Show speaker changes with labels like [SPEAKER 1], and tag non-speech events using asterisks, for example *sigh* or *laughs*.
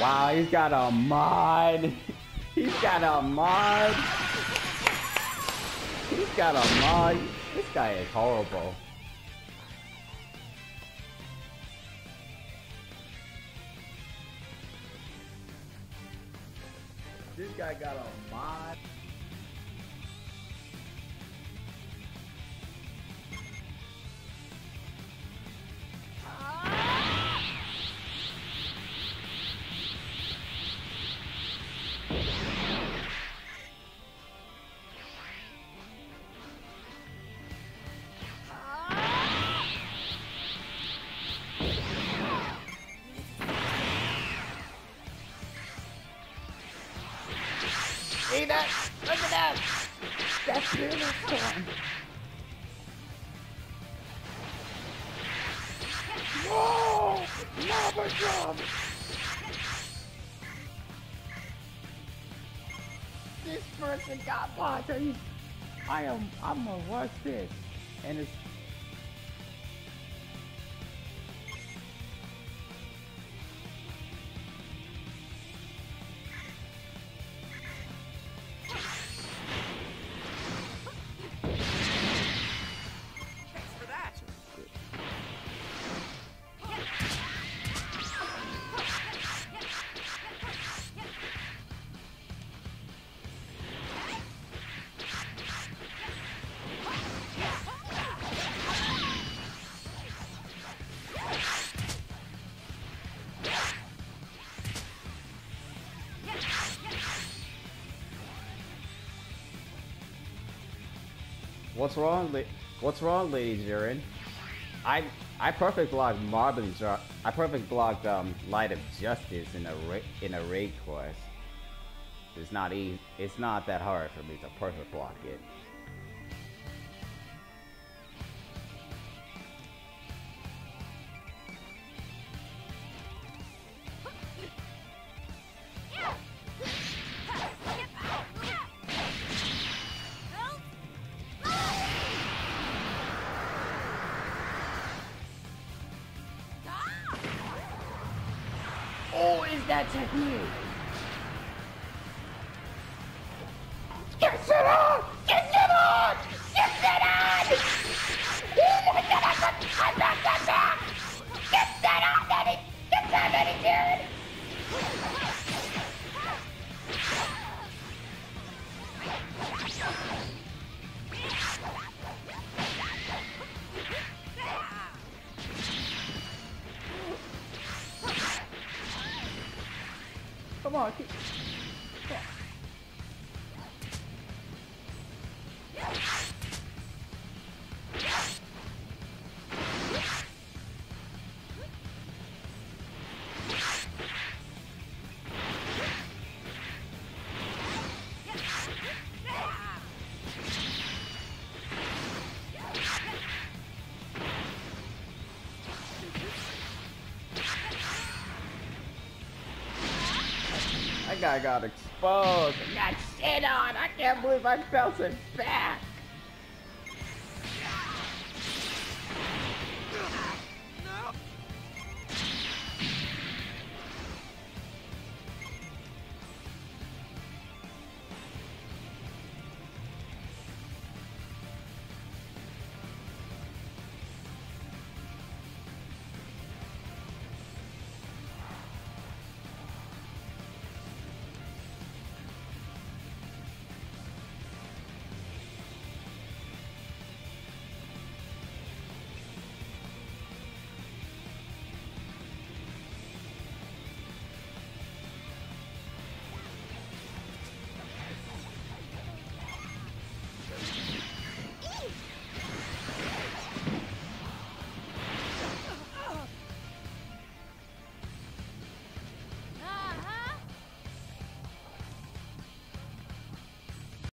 [SPEAKER 1] Wow, he's got a mod. *laughs* He's got a mod. He's got a mod. This guy is horrible. This guy got a mod. That? Look at that! That's unicorn! Whoa! Lava jump! This person got bots. I am. I'm gonna watch this, and it's. What's wrong, What's wrong, ladies Jiren? I I perfect blocked Marvin Dra- I perfect blocked um Light of Justice in a ra- in a raid quest. It's not easy. It's not that hard for me to perfect block it. Oh, is that technique? Get it on! Come on, keep... That guy got exposed. I got shit on. I can't believe I felt it back.